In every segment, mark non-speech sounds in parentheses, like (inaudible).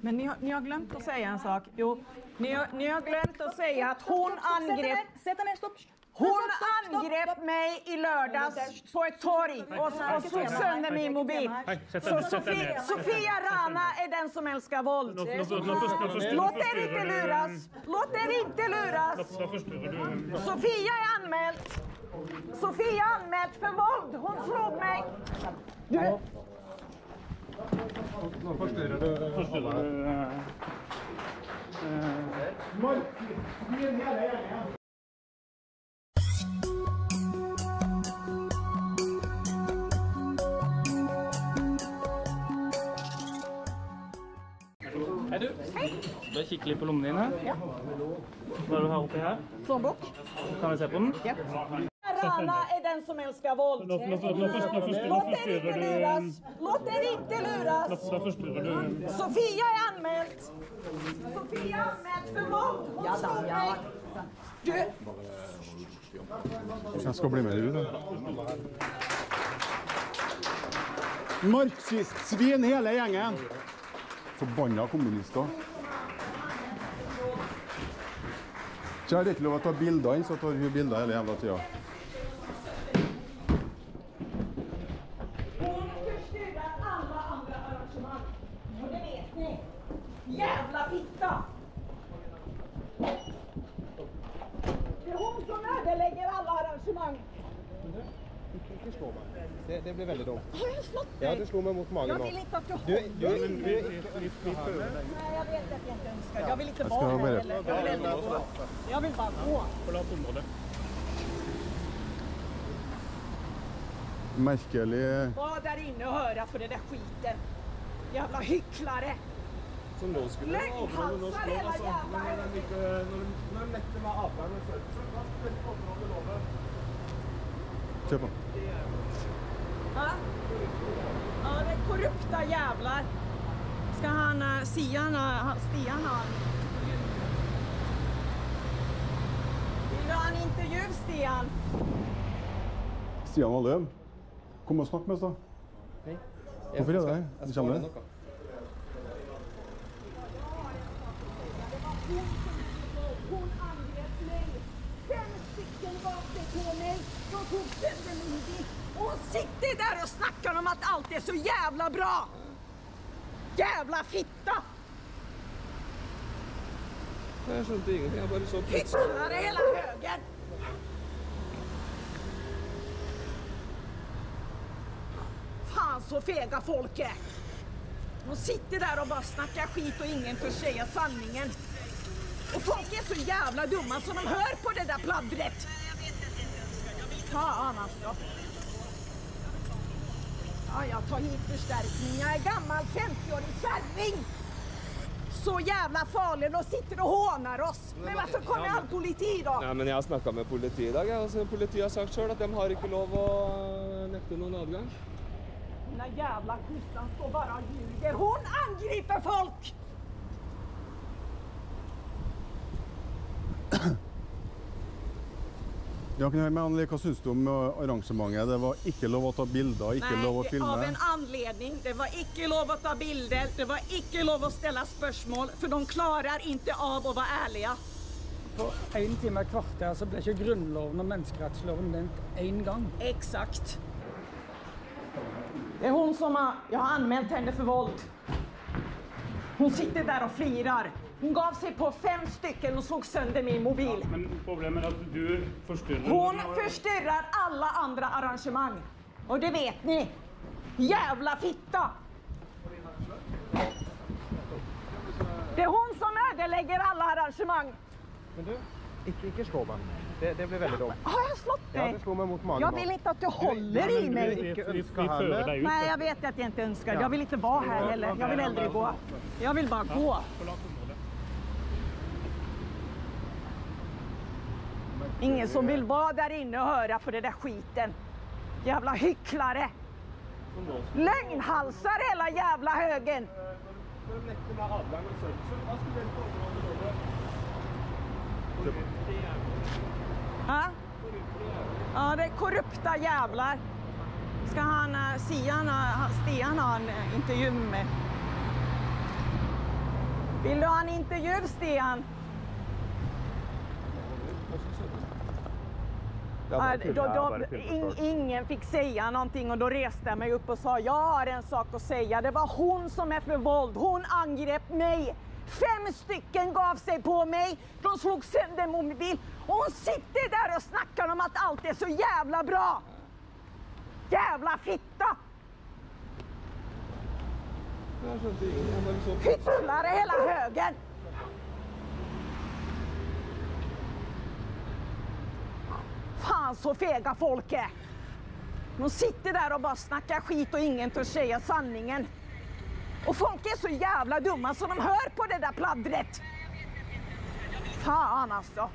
Men ni har, ni har glömt att säga en sak. Jo, ni har, ni har glömt att säga att hon angrep... Sätt ner, stopp. Hon angrep mig i lördags på ett torg och, och tog sönder min mobil. Så ned. Sofia Rana är den som älskar våld. Låt er inte luras! Låt er inte luras! Sofia är anmält! Sofia är anmält för våld. Hon slog mig. Du, forstyrrer du eh, Hei, du. har kikke litt på lommene dine. Hva er det du har oppi her? plånbok. Kan vi se på den? Rana är den som älskar våld. Låt er inte luras! Låt er inte luras! Sofia är anmält. Sofia är anmält för våld. Hon slog mig. Du, Jeg skal bli med ut. Marxist-svin hele gjengen! Forbanna kommunister. Så er det ikke lov å ta bilder inn, så tar hun bilder hele jævla tida. hon förstyrrar alla andra arrangemang. Och det vet ni. Jävla fitta! Det är hon som ödelägger alla arrangemang. Ikke slå meg. Det, det blir veldig dumt. Har jeg slått Ja, du slo meg mot magen nå. Jeg vil ikke du Du, holder du, du, du, vi, vi prøver. Nej, jag vet att jag inte önskar. Jag vill inte ska vara här bara- heller. Jag vill ändå gå. jeg vil bare gå. Forlat området. Merkelig Var der inne og høre på det der skiten. Jævla hyklere! Løgnhalser, nå skulle jeg norsk lov. Altså, jävla når de ikke når de, nekter meg avhør med søk, så da skal de overholde loven. Kjør på. Ja, ja det er korrupte jævler. Skal han, han- Stian ha en Vil du ha en intervju, Stian? Stian Valløen, kom og snakk med oss, da. Hvorfor er det her? Jeg Du skal kommer noe. Hon angrep mig. Fem stycken vapen på mig. De tog sönder min bil. Och hon sitter där och snackar om att allt är så jävla bra. Jävla fitta! Jeg skjønte ingenting. Jeg bare så. Hycklare hela högen! Fan så fega folk är. De sitter där och bara snackar skit och ingen får säga sanningen. Och folk är så jävla dumma så de hör på det där pladdret. Fan alltså. Ja, jag tar hit förstärkning. Jag är gammal 50-årig kärring. Så jävla farlig. De sitter och hånar oss. Men varför kommer all politi då? Nei, men Jeg har snakka med politiet i dag. Altså, politiet har sagt sjøl at de har ikke lov å nekte noen adgang. Den där jävla kossan står bara och ljuger. Hon angriper folk! Ja, Anneli, Hva syns du om eh, arrangementet? Det var ikke lov å ta bilder, ikke lov å det- filme. av en anledning. Det var ikke lov å ta bilder, det var ikke lov å stille spørsmål, for de klarer ikke av å være ærlige. På én time og kvarter så ble ikke Grunnloven og menneskerettsloven nevnt én gang. Exakt. Det er hun som har, Jeg har anmeldt henne for vold. Hun sitter der og flirar. Hon gav sig på fem stycken och slog sönder min mobil. Men problemet er at du forstyrrer Hon forstyrrer alla andra arrangemang. Och det vet ni. Jävla fitta! Det är hon som ödelägger alla arrangemang. Men du, ikke, ikke slå meg. Det, det blir veldig dumt. Har jeg slått Ja, dig? du slo meg mot magen Jeg vil ikke at du holder i meg. Ikke ønsker her Nei, jeg deg ut. Nej, jag vet att jag inte önskar. Jag vill inte vara här heller. Jeg vil aldri gå. Jeg vil bare gå. Forlat området. Ingen som vill vara där inne och höra på det där skiten. Jävla hycklare! Lögnhalsar hela jävla högen! Ja? ja, det är korrupta jävlar. Ska han, eh, Sian, ha- Stian ha en eh, intervju med? Vill du ha en intervju, Stian? Ja, då, då, in, ingen fick säga någonting och då reste jag mig upp och sa jag har en sak att säga. Det var hon som är för våld. Hon angrep mig. Fem stycken gav sig på mig. De slog sönder min mobil. Och hon sitter där och snackar om att allt är så jävla bra. Jävla fitta! Jeg hele Jeg. Hycklare hela högen! Fan så fega folk är! De sitter där och bara snackar skit och ingen törs säga sanningen. Och folk är så jävla dumma så de hör på det där pladdret. Fan alltså.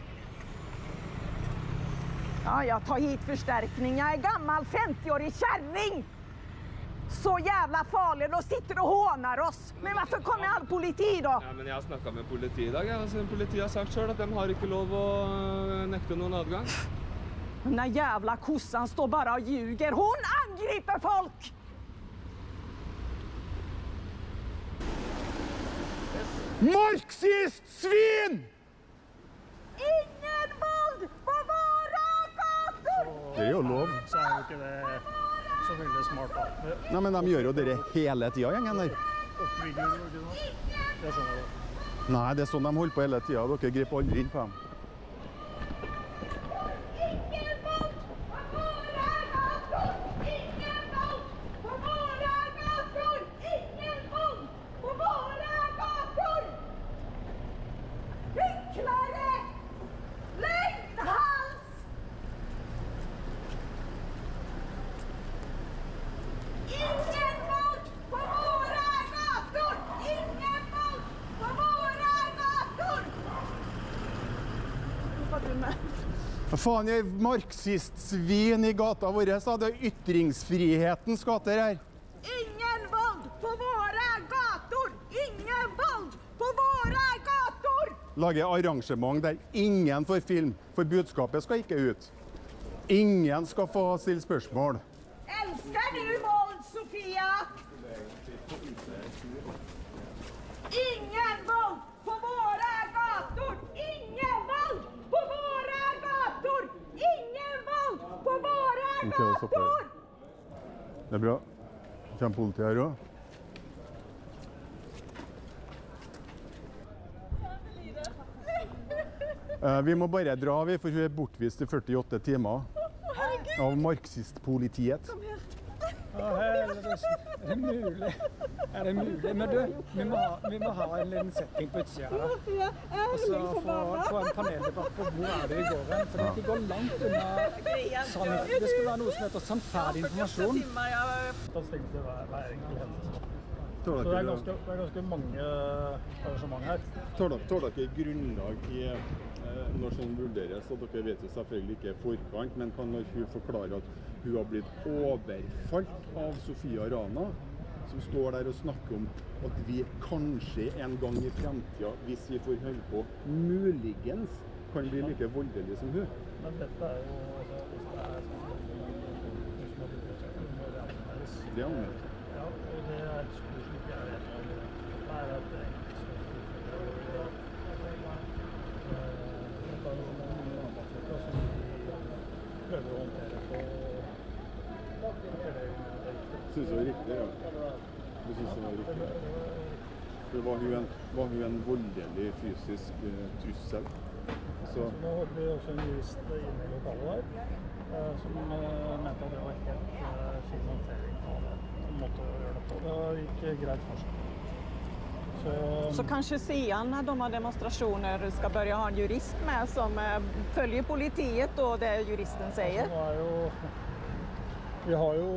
Ja, jag tar hit förstärkning. Jag är gammal 50-årig kärring. Så jävla farlig. De sitter og håner oss. Men hvorfor kommer all politi da? Ja, men jeg har snakka med politiet i dag. Ja. Altså, politiet har sagt sjøl at de har ikke lov å øh, nekte noen adgang. Den där jävla kossan står bara och ljuger. Hon angriper folk! Marxist-svin! Ingen våld på våra gator! Det er jo lov. så er jo ikke det så veldig smart. da. Nei, men de gjør jo dere hele tida, gjengen der. ikke. Det skjønner. Nei, det er sånn de holder på hele tida. Dere griper aldri inn på dem. Ingen våld på våra gator! Ingen våld på våra gator! Ingen våld på våra gator! Hycklare! Lögnhals! Ingen våld på våra gator! Ingen våld på våra gator! Var du med? Hva faen er marxist-svin i gata vår? sa Det er ytringsfrihetens gater her. Ingen vold på våre gator! Ingen vold på våre gator! Lage arrangement der ingen får film, for budskapet skal ikke ut. Ingen skal få stille spørsmål. Elsker du vold, Sofia? Ingen vold på våra gator! Ingen våld på våra gator! Ingen våld på stopper vi. gator! Det er bra. Kommer politiet her òg? Eh, Vi må bare dra, vi, for hun er bortvist i 48 timer av marxistpolitiet. Å, helvete. Er det mulig? Er det mulig? Men du, vi må ha, vi må ha en liten setting på utsida her. Og så få, få en paneldebatt på hvor er det vi går hen. For de går langt unna (laughs) sannhet. Det skal være noe som heter sannferdig informasjon. Da stengte hver, enkelt hendelse. Så det er ganske, det er ganske mange arrangement her. tar dere, grunnlag i eh, når sånn vurderes? Og dere vet jo selvfølgelig ikke forkant, men kan når hun forklare at hun har blitt overfalt av Sofia Rana, som står der og snakker om at vi kanskje en gang i fremtida, hvis vi får holde på, muligens kan bli like voldelige som hun? Men dette er jo altså, Hvis det er sånn at det anmeldes. Det er anmeldt. Ja, og det er et spor som ikke er vanlig. Det er et enkelt prøver å håndtere på Syns det er riktig, ja. Du syns det var riktig? For var hun en, var hun en voldelig fysisk uh, trussel? Så Nå hadde vi også en jurist inne i lokalet der, uh, som uh, mente at det var helt uh, fin håndtering av det. måte å gjøre det på. Det gikk greit for seg. Så, Så kanskje siden når de har demonstrasjoner, skal begynne å ha en jurist med som følger politiet og det juristen säger. Nå er jo Vi har jo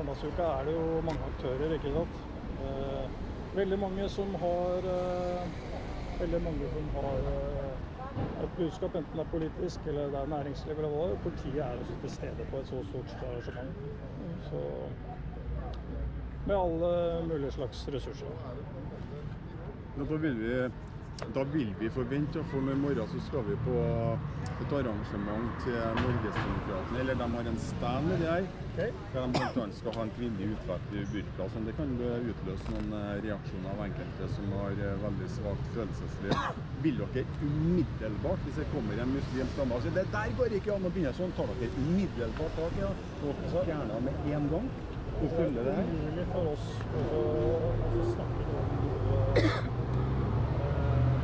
Arendalsuka er det jo mange aktører, ikke sant. Eh, veldig mange som har eh, mange som har eh, et budskap, enten det er politisk eller det er næringsliv eller hva det er. Politiet er også til stede på et så stort arrangement. Så med alle mulige slags ressurser. da begynner vi Da vil vi forvente, for i morgen så skal vi på et arrangement til Norgesdemokratene. Eller de har en stand nedi her. Der de bl.a. skal ha en kvinnelig utvalgt i burka. Sånn. Det kan utløse noen eh, reaksjoner av enkelte som har eh, veldig svakt følelsesliv. Vil dere umiddelbart, hvis det kommer en muslimsk dame og sier det der går ikke an å begynne sånn, tar dere umiddelbart tak i det og fjerner det med en gang? Og følger det her? Det er umulig for oss å snakke om noe eh,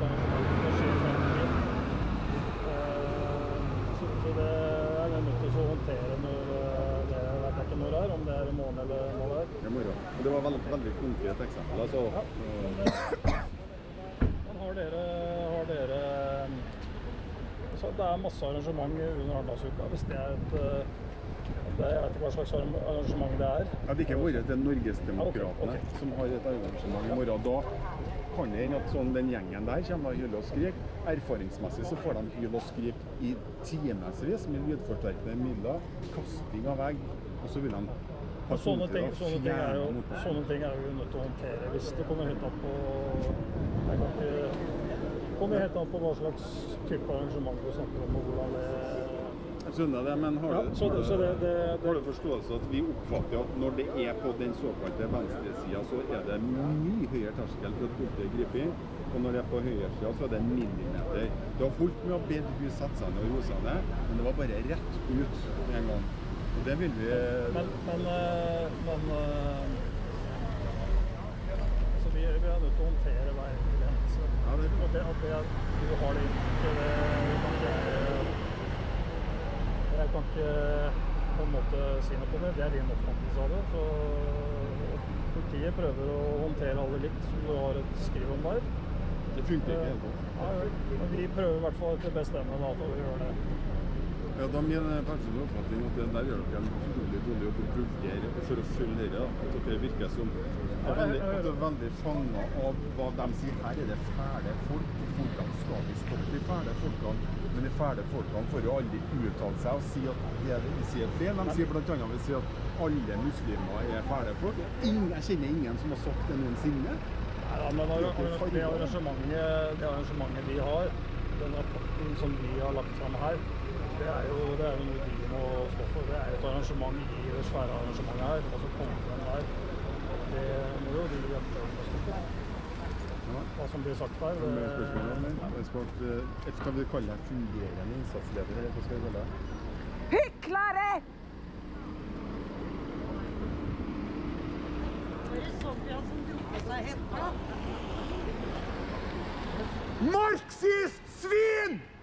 der det skjer fremover. Eh, så, så det er vi nødt til å håndtere når eh, det vet jeg ikke når det er, det morgen eller når det er. moro. Og det var veldig, veldig konkret eksempel. Altså, Ja, Men har dere, har dere altså Det er masse arrangement under Arendalsuka. Hvis det er et eh, det, Jeg vet ikke hva slags arrangement det er. Ja, det er ikke vært er Norgesdemokratene okay, okay. som har et arrangement i morgen. Da kan det hende at sånn, den gjengen der kommer og hyler og skriker. Erfaringsmessig så får de hyl og skrik i timevis med lydforsterkende midler, kasting av vegg, og så vil de Og sånne ting, sånne, ting er jo, sånne ting er jo nødt til å håndtere hvis det kommer helt an på Det kommer helt an på hva slags type arrangement du snakker om, og hvordan det Jeg skjønner det, men har, Ja, du, har, det- det- det- det- har du forståelse at vi oppfatter at når det er på den såkalte venstresida, så er det mye høyere terskel for at politiet griper inn, og når det er på høyresida, så er det en millimeter. Det har holdt med å be hun sette seg ned og roe seg ned, men det var bare rett ut med en gang. Det vil vi Men, men, eh, men eh, altså vi, vi er nødt til å håndtere hver grense. Ja, det Og det at det, du har det ikke det kan ikke jeg kan ikke på en måte si noe på det. Det er din oppfattelse av det. Så politiet prøver å håndtere alle likt, som du har et skriv om der. Det funker ikke helt. Ja, vi prøver i hvert fall etter beste evne å gjøre det. Ja, da min personlige oppfatning at det der gjør dere en utrolig dårlig jobb å vurdere for å følge dere. da. At dere virker som er veldig, at dere er veldig fanga av hva de sier. Her er det fæle folk. Folkene skal vi stoppe de fæle folkene. Men de fæle folkene får jo aldri uttale seg og si at det de sier feil. De sier bl.a. at alle muslimer er fæle folk. Ingen, jeg kjenner ingen som har sagt det noensinne. Neida, men arra- arra- det arrangementet, det arrangementet vi har, den rapporten som vi har lagt fram her, det er jo, det er jo noe de må stå for. Det er et arrangement i det svære arrangementet her. Kommer frem der, det må jo de aktørene stå for. Hva som blir sagt her. Jeg spurte, eh, Skal vi kalle deg fungerende innsatsleder? eller Hva skal vi kalle deg? Hyklere! Marxist-svin!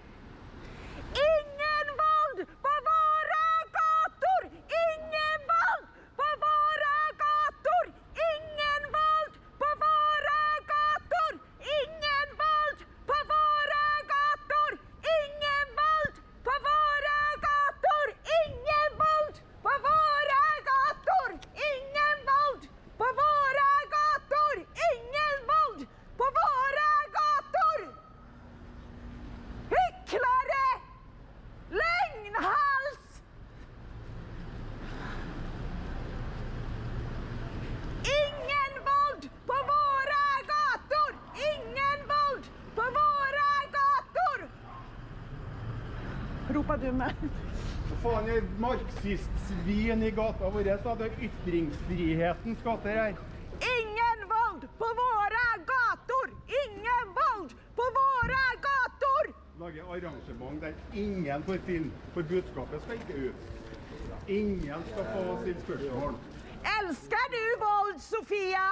Marxist-svin i gata vår? Det er ytringsfrihetens gater her. Ingen vold på våre gator! Ingen vold på våre gator! Lage arrangement der ingen får film, for budskapet skal ikke ut. Ingen skal få stille spørsmål. Elsker du vold, Sofia?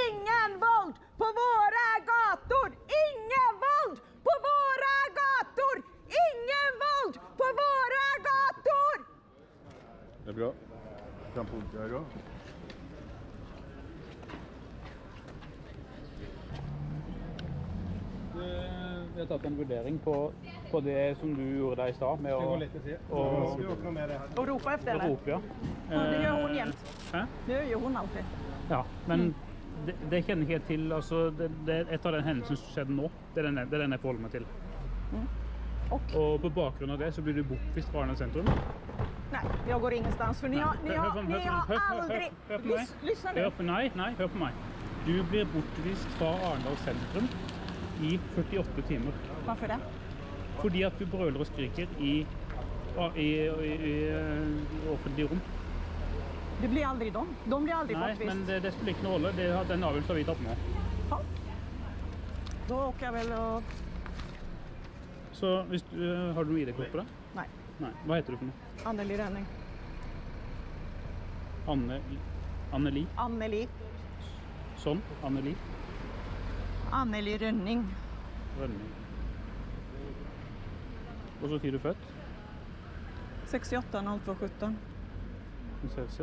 Ingen vold på våre gator! Ingen våld på våra gator! Ingen våld på våra gator! Det er bra. Kan politiet her òg? Vi har tatt en vurdering på, på det som du gjorde der i stad, med å, å, Och ropa efter å rope, ja. Det gjør hun jevnt. Det gjør hun alltid. Ja, men det, det kjenner ikke jeg til. Altså, det, det er et av den hendelsen som skjedde nå. Det er den, det er den jeg forholder meg til. Och Og på bakgrunn av det så blir du bortvist fra Arendal sentrum. Nej, jag går ingenstans för ni har, ni har, ni har aldrig... lyssna nu. nej, nei, hør på meg. Du blir bortvist fra Arendal sentrum i 48 timer. Varför det? Fordi at du brøler og skriker i, i, i, i, i offentlig rom. Det blir aldrig dom. De blir aldrig Nei, bortvist. men det, det spiller ikke noen rolle. Det, den avgjørelsen har vi tatt nå. Ja. Då åker jag väl och... Så hvis har du noe ID-kort på deg? Nej, Nei. Hva heter du for noe? Anneli Rønning. Anne, Anneli? Anneli. Sånn? Anneli? Anneli Rønning. Rønning. Og så tid du født? 68 02 17.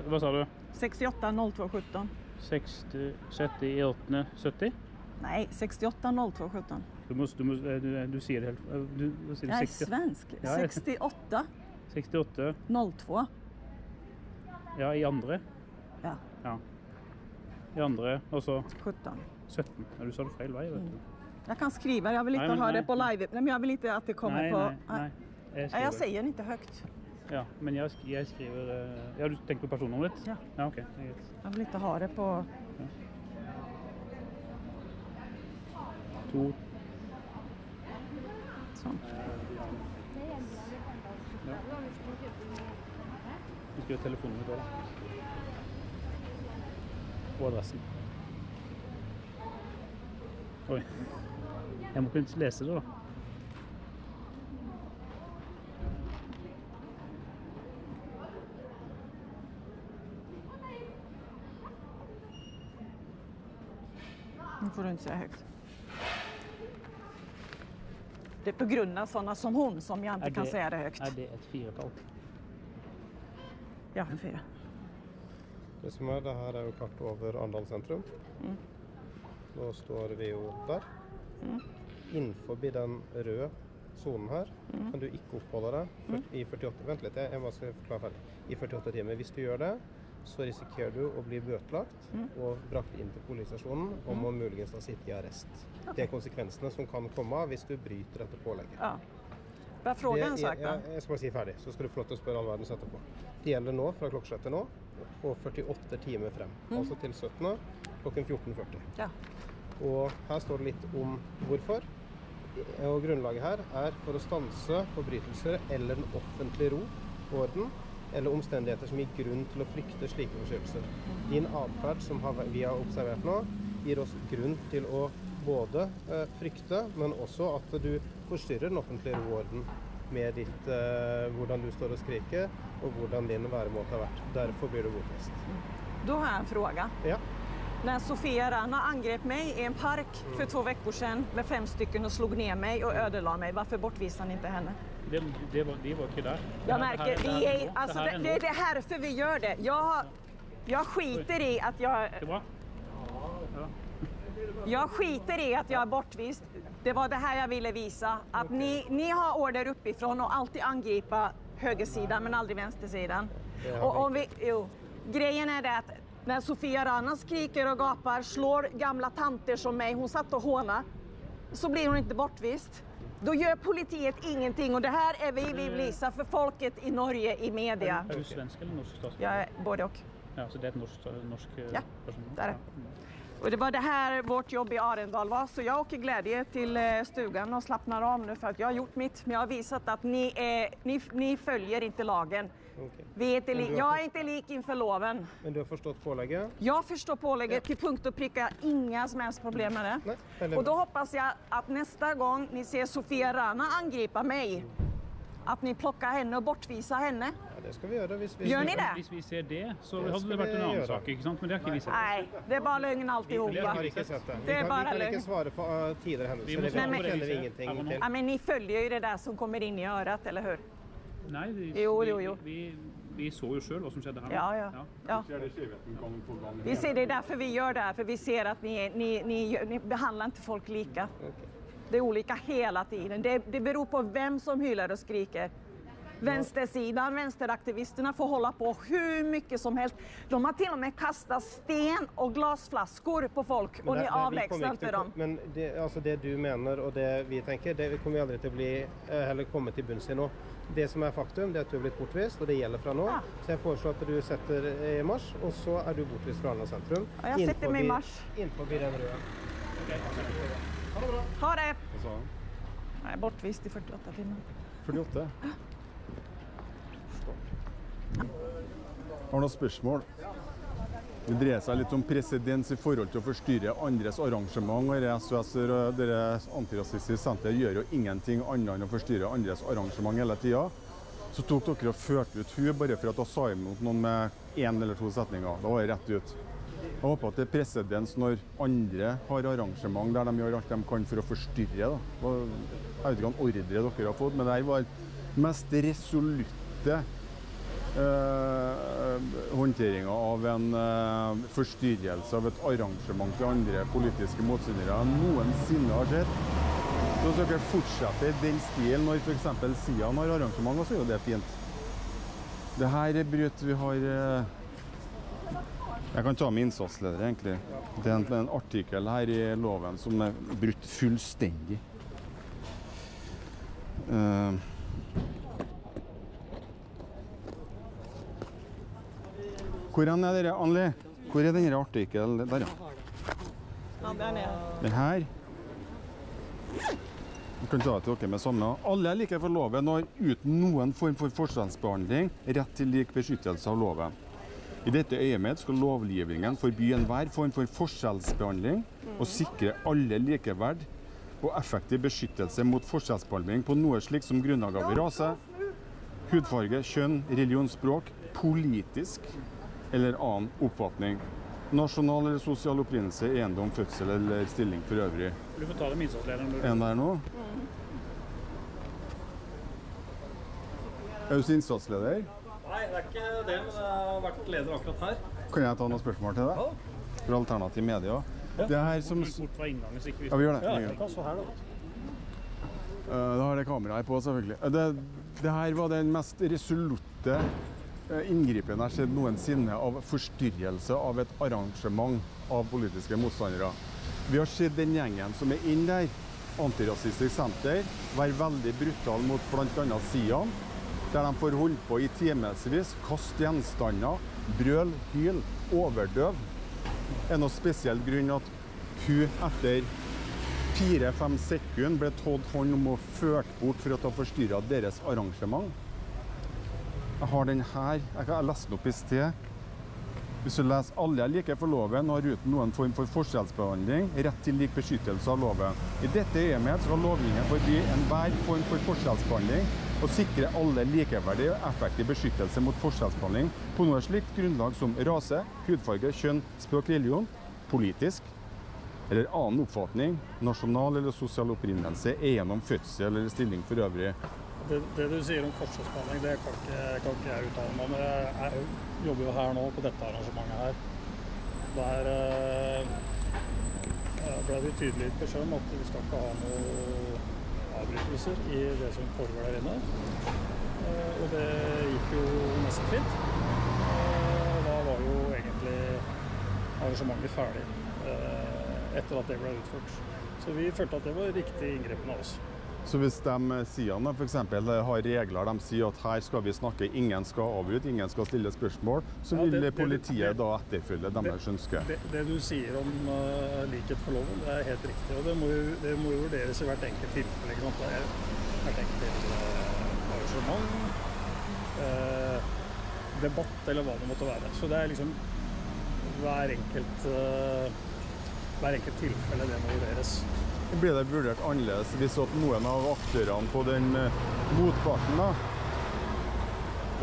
Hva sa du? 68 02 17. 60, 70 i 8. 70? Nej, 68 02 17. Du, du, du, du det helt du, du sier Jag är 60, svensk. Ja, ja. 68 68 02. Ja, i andre. Ja, Ja. I andre, og så 17. 17. Ja, du sa det feil vei, vet du. Jeg kan skrive, jeg vil ikke ha det på live. Nei, men jeg vil ikke at det kommer Nei, på... nei, nei. Jeg jeg sier den ikke høyt. högt. Ja, men jeg, jeg skriver eh, Ja, du tenker på personnummeret ditt? Ja. Ja, OK. Jeg vil ikke ha det på... To Sånt. Du skriver ditt òg, da. Og adressen. Oi. Jeg må kunne lese det, da. Nå får du säga högt. Det är på grunn av sånne som hun, som jeg ikke det, kan säga det høyt. Er det et firetall? Ja, en fire. Det som er, det her er jo kart over Arendal sentrum. Nå står vi jo der. Innenfor den røde sonen her kan du ikke oppholde deg i 48 Vent litt, jeg må forklare ferdig. I 48 timer. Hvis du gjør det, så risikerer du å bli bøtelagt og brakt inn til politistasjonen og må muligens da sitte i arrest. Det er konsekvensene som kan komme hvis du bryter dette pålegget. Ja. Får er frågan, sak jeg, jeg, jeg skal bare si ferdig, så skal du få lov til å spørre all verdens etterpå. Det gjelder nå fra klokkeslettet nå og 48 timer frem. Altså til 17. klokken 14.40. Ja. Og her står det litt om hvorfor. Og grunnlaget her er for å stanse forbrytelser eller den offentlige ro og orden, eller omstendigheter som gir grunn til å frykte slike forstyrrelser. Din atferd som vi har observert nå, gir oss grunn til å både eh, frykte, men også at du forstyrrer den offentlige ro og orden med ditt, eh, hvordan du står og skriker, og hvordan din væremåte har vært. Derfor blir du bortvist. Da har jeg en spørsmål. Ja. När Sofia Rana angrep mig i en park för två veckor sedan med fem stycken och slog ner mig och ödelade mig, varför bortvisade ni inte henne? Det, det var, de var ikke der. Det Jag her- det her- märker, det vi her är, alltså, det det, her er det är nå. vi gör det. Jag, jag skiter i att jag, Det er bra. Ja. jag skiter i att jag är bortvist. Det var det här jag ville visa. Att ni, ni har order uppifrån och alltid angripa högersidan men aldrig vänstersidan. Det Och om vi, jo, grejen är det att när Sofia Rana skriker och gapar, slår gamla tanter som mig, hon satt och håna, så blir hon inte bortvist. Då gör politiet ingenting och det här är vi vill visa för folket i Norge i media. Er du svensk eller norsk statsborger? Jag är både och. Ja, så det er et norsk, norsk eh, Ja, person? det er det. Ja. Och det var det här vårt jobb i Arendal var, så jag åker glädje till eh, stugan och slappnar av nu för att jag har gjort mitt. Men jag har visat att ni, är, ni, ni följer inte lagen. Ok. Vi är inte jag är inte lik inför loven. Men du har forstått pålegget? Jag förstår pålägget till punkt och pricka, inga som helst problem med det. Nej, eller- Och då hoppas jag att nästa gång ni ser Sofia Rana angripa mig, att ni plockar henne och bortvisar henne. Ja, det skal vi gjøre. Hvis vi Gjør ni det? Hvis vi ser det, så Det hadde det vært en annen gjøre. sak. ikke sant? Men det har ikke vi sett. Nei, det är bara lögn Vi alltihopa. har ikke sett det. Vi Det er kan, bare vi kan ikke svare på uh, tidligere hendelser. Vi må vi kjenner ingenting og til. Ja, men ni følger jo det der som kommer inn i øret, eller hur? Nei, vi, Jo, jo, jo. Vi, vi så jo sjøl hva som skjedde her. Ja, ja. ja. Vi ser det er derfor vi gjør det her, for vi ser at ni, ni, ni, ni behandler ikke folk lika. Det er olika hele tiden. Det, det beror på hvem som hyler og skriker. Vänstersidan, vänsteraktivisterna får hålla på hur mycket som helst. De har till och med kastat sten och glasflaskor på folk Men och det- ni det- avlägsnar inte dem. Men det, altså det du mener og det vi tenker, det kommer vi aldri til å bli, heller eller komme til bunns i nå. Det som er faktum, det er at du er blitt bortvist, og det gjelder fra nå. Ja. Så jeg foreslår at du setter i marsj, og så er du bortvist fra Arna sentrum. Ja, jeg setter meg i mars. Innenfor den røde. Ha det! Hva sa han? Jag är bortvist i 48 timmar. 48? Har noen spørsmål? Det dreier seg litt om presedens i forhold til å forstyrre andres arrangement. SOS og Antirasistisk Senter gjør jo ingenting annet enn å forstyrre andres arrangement hele tida. Så tok dere og førte ut hun bare for at hun sa imot noen med én eller to setninger. Da var det rett ut. Jeg håper at det er presedens når andre har arrangement der de gjør alt de kan for å forstyrre. Da. Jeg vet ikke hvilken ordre dere har fått, men det var det mest resolutte håndteringa av en eh, forstyrrelse av et arrangement til andre politiske motstandere noensinne har skjedd. Så hvis dere fortsetter den stilen når f.eks. Sian har arrangement, så er jo det fint. Det her er brutt vi har eh, Jeg kan ta med innsatsleder, egentlig. Det er en, en artikkel her i loven som er brutt fullstendig. Eh, Hvor er dere, Anli? Hvor er denne artikkelen? Der, ja. Den her. Vi kan ta til dere med samme. Alle er like for loven og har uten noen form for forskjellsbehandling rett til lik beskyttelse av loven. I dette øyemed skal lovgivningen forby enhver form for forskjellsbehandling og sikre alle likeverd og effektiv beskyttelse mot forskjellsbehandling på noe slikt som grunnlag av rase, hudfarge, kjønn, religion, språk, politisk eller annen oppfatning. Nasjonal eller sosial opprinnelse, eiendom, fødsel eller stilling for øvrig. Du får ta det med innsatslederen. Er den der nå? Er du innsatsleder? Nei, det er ikke det, men jeg har vært leder akkurat her. Kan jeg ta noen spørsmål til deg? For alternativ media. Det her som bort fra inngangen, så ikke vi Ja, vi gjør det. Ja, kan stå her, da. Eh, Da har det kameraet på, selvfølgelig. Eh, Det, det her var den mest resolutte inngripen jeg har sett noensinne av forstyrrelse av et arrangement av politiske motstandere. Vi har sett den gjengen som er inne der, Antirasistisk Senter, være veldig brutal mot bl.a. Sian, der de får holde på i timevis, kaste gjenstander, brøl, hyl, overdøv. Er noe spesiell grunn at hun etter fire-fem sekunder ble tatt hånd om og ført bort for at hun forstyrra deres arrangement. Jeg har den her. Jeg har lest den opp i sted. Hvis du leser 'Alle er like for loven har uten noen form for forskjellsbehandling rett til lik beskyttelse av loven'. I dette øyemed skal lovgivningen forby enhver form for forskjellsbehandling og sikre alle likeverdig og effektiv beskyttelse mot forskjellsbehandling på noe slikt grunnlag som rase, hudfarge, kjønn, språk, religion, politisk eller annen oppfatning, nasjonal eller sosial opprinnelse, er gjennom fødsel eller stilling for øvrig. Det, det du sier om forskjellsbehandling, det kan ikke, kan ikke jeg uttale meg om. Jeg, jeg jobber jo her nå på dette arrangementet her. Der eh, ble det tydelig på om at vi skal ikke ha noen avbrytelser i det som foregår der inne. Eh, og det gikk jo nesten fint. Eh, da var jo egentlig arrangementet ferdig eh, etter at det ble utført. Så vi følte at det var riktig inngripen av oss. Så hvis de sidene f.eks. har regler de sier at her skal vi snakke, ingen skal avbryte, ingen skal stille spørsmål, så Ja, vil det- det- politiet det- da etterfølge deres ønske. Det, det du sier om uh, likhet for loven, det er helt riktig. Og det må jo, det må jo vurderes i hvert enkelt tilfelle. Ikke sant? Det er hvert enkelt uh, arrangement, uh, debatt eller hva det måtte være. Så det er liksom hver enkelt, uh, hver enkelt tilfelle det må vurderes. Blir det vurdert annerledes hvis noen av aktørene på den eh, motparten da,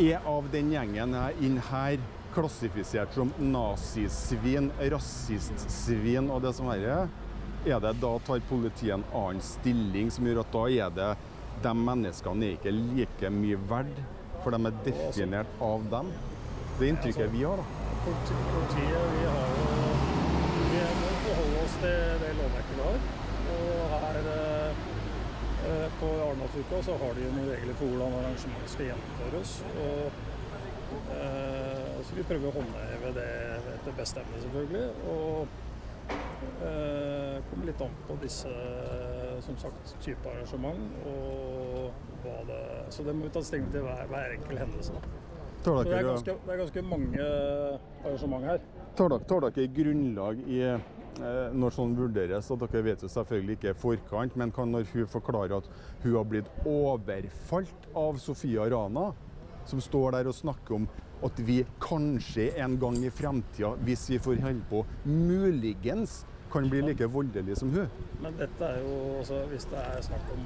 er av den gjengen her inn her klassifisert som nazisvin, rasistsvin og det som verre er? Det da tar politiet en annen stilling som gjør at da er det de menneskene er ikke like mye verdt, for de er definert av dem? Det er inntrykket vi har, da. Politiet, vi har jo Vi må forholde oss til det lovverket vi har. Og her på Arendalsuka så har de noen regler for hvordan arrangementet skal gjennomføres. Og, eh, så vi prøver å håndheve det etter beste evne, selvfølgelig. Og eh, kommer litt an på disse som sagt, type arrangement. og hva det, Så det må vi ta stilling til hver, hver enkel hendelse. Så det er, ganske, det er ganske mange arrangement her. Tar dere, tar dere grunnlag i når sånn vurderes, og dere vet jo selvfølgelig ikke forkant, men kan når hun forklarer at hun har blitt overfalt av Sofia Rana, som står der og snakker om at vi kanskje en gang i fremtida, hvis vi får holde på, muligens kan bli like voldelig som hun. Men dette er jo, altså, hvis det er snakk om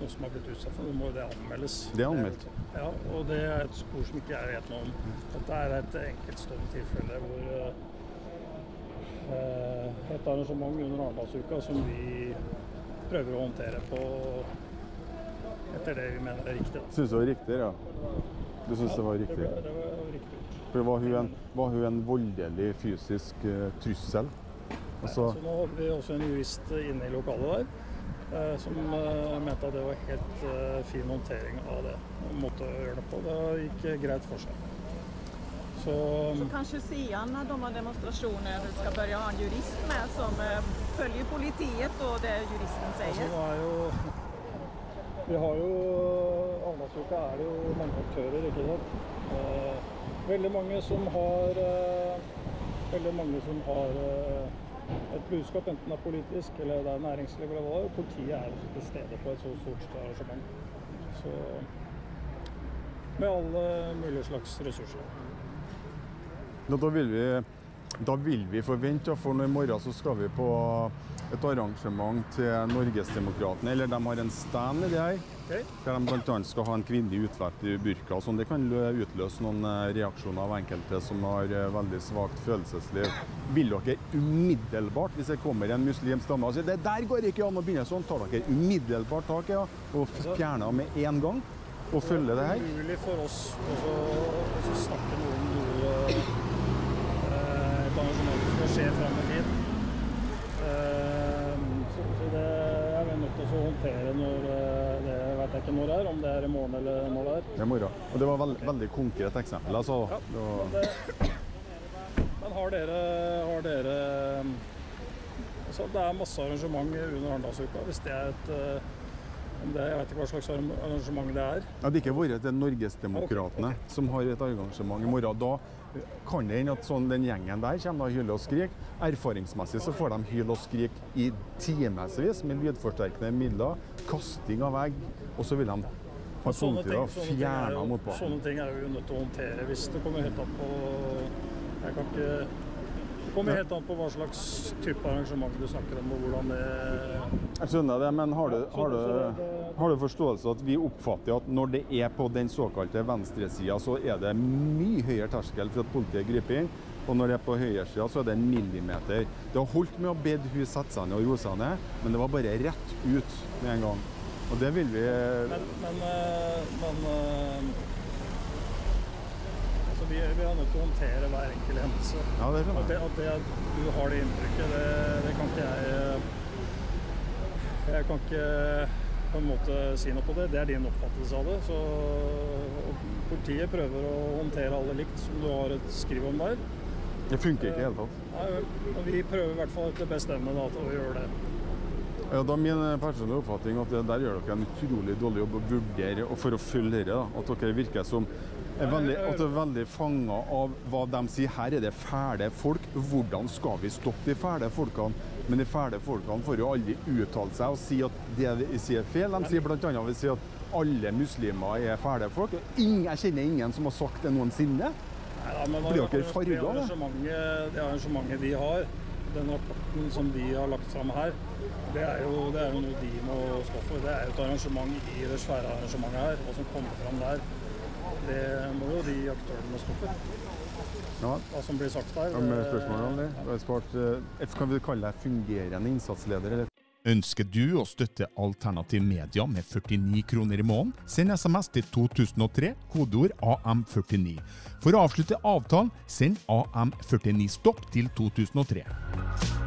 noe som har blitt utsatt for, noe, må jo det anmeldes. Det er anmeldt. Ja, og det er et spor som ikke jeg vet noe om. Dette er et enkeltstående tilfelle hvor uh, et arrangement under Arendalsuka som vi prøver å håndtere på etter det vi mener er riktig. Syns du det var riktig, ja? Du syns ja, det var riktig? Det, ble, det var riktig. For var hun en, var hun en voldelig fysisk uh, trussel? Altså, så nå hadde vi også en jurist inne i lokalet der. Uh, som uh, mente at det var helt eh, fin håndtering av det. Måte å gjøre det på. Det gikk greit for seg. Så, så kanskje siden når de har demonstrasjoner skal begynne ha en jurist med som følger politiet og det juristen sier? Altså, jo, vi har jo Arendalsuka er det jo mange aktører, ikke sant. veldig mange som har Veldig mange som har et budskap, enten det er politisk eller det er næringsliv eller hva det er. Politiet er også til stede på et så stort arrangement. Så med alle mulige slags ressurser. Da, vil vi, da vil vi forvente, for i morgen så skal vi på et arrangement til Norgesdemokratene. Eller de har en stand i det her. Okay. Der de bl.a. skal ha en kvinnelig utvert i burka. Sånn. Det kan utløse noen eh, reaksjoner av enkelte som har eh, veldig svakt følelsesliv. Vil dere umiddelbart, hvis det kommer en muslimsk dame og sier det der går ikke an å begynne sånn, tar dere umiddelbart tak i ja, og fjerner med en gang? Og følger det her? Det er umulig for oss å snakke noe om noe eh, et arrangement som skal skje fram i tid. Så, så det er vi nødt til å håndtere når det vet jeg ikke når det er, om det er i morgen eller når det er. Det er morgen. Og det var veld, veldig konkret eksempel. Altså, ja, men, det, men har dere, har dere altså, Det er masse arrangement under Arendalsuka. Hvis det er et det, jeg vet ikke hva slags arrangement det er. Ja, det er ikke vært til Norgesdemokratene okay, okay. som har et arrangement i morgen. Da kan det hende at sånn, den gjengen der kommer og hyler og skriker. Erfaringsmessig så får de hyle og skrike i timevis med lydforsterkende midler, kasting av vegg, og så vil de ha politiet og fjerne banen. Sånne ting er vi nødt til å håndtere hvis det kommer helt an på Jeg kan ikke det kommer helt an på hva slags type arrangement du snakker om, og hvordan det Jeg skjønner det, men har du, har du, har du forståelse at vi oppfatter at når det er på den såkalte venstresida, så er det mye høyere terskel for at politiet griper inn? Og når det er på høyresida, så er det en millimeter. Det har holdt med å be hun sette seg ned og roe seg ned, men det var bare rett ut med en gang. Og det vil vi Men, men, eh, men eh, altså vi, vi, er nødt til å håndtere hver enkelt hendelse. Ja, det at, det, at, det, at du har det inntrykket, det, det, kan ikke jeg Jeg kan ikke på en måte si noe på det. Det er din oppfattelse av det. Så politiet prøver å håndtere alle likt, som du har et skriv om der. Det funker ikke i hele tatt. Nei, vi prøver i hvert fall etter beste evne å gjøre det. Ja, da min personlige oppfatning at der gjør dere en utrolig dårlig jobb å vurdere og for å følge dette. At dere virker som er veldig, at er veldig fanga av hva de sier. Her er det fæle folk. Hvordan skal vi stoppe de fæle folkene? Men de fæle folkene får jo aldri uttale seg og si at det de sier er feil. De sier bl.a. at alle muslimer er fæle folk. Ingen, jeg kjenner ingen som har sagt det noensinne. Neida, men Blir dere farga? Det arrangementet, det arrangementet de har, den rapporten som de har lagt fram her, det er, jo, det er jo noe de må stå for. Det er jo et arrangement i det svære arrangementet her. Hva som kommer fram der, det må jo de aktørene stå for. Ja. Hva som blir sagt der. Ja, med spørsmål om det. Spart, uh, kan vi kalle deg fungerende innsatsleder? eller? Ønsker du å støtte Alternativ Media med 49 kroner i måneden? Send SMS til 2003, kodeord AM49. For å avslutte avtalen, send AM49 stopp til 2003.